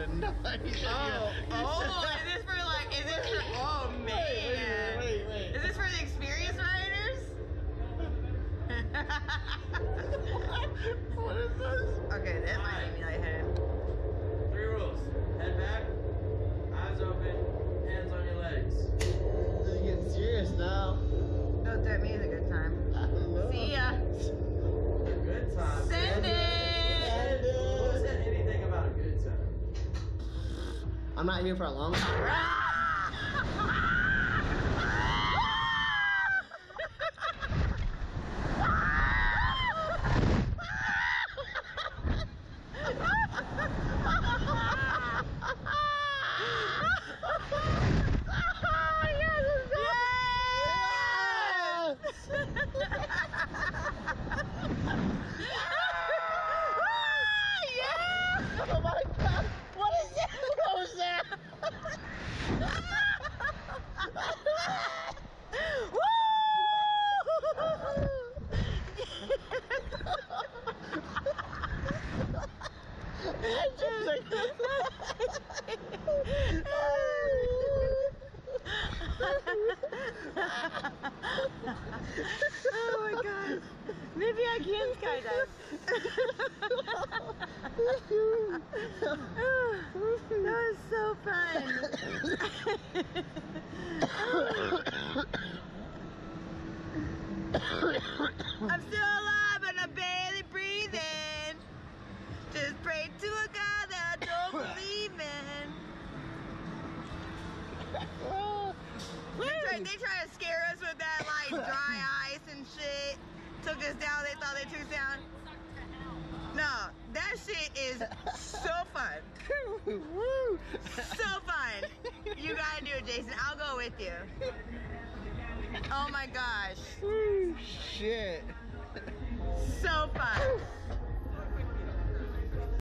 Oh, oh, is this for like, is this for, oh man. Wait, wait, wait. Is this for the experienced riders? What is this? okay, that might me lightheaded. I'm not here for a long time. oh my god. Maybe I can skydive. that was so fun. I'm still alive and I'm barely breathing. Just pray to a God that I don't believe in. They try, they try to scare us with that like dry ice and shit. Took us down, they thought they took us down. No, that shit is so fun. So fun. You gotta do it, Jason. I'll go with you. Oh my gosh. Shit. So fun.